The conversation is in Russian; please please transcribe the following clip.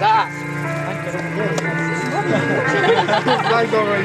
Да. Дай говорю.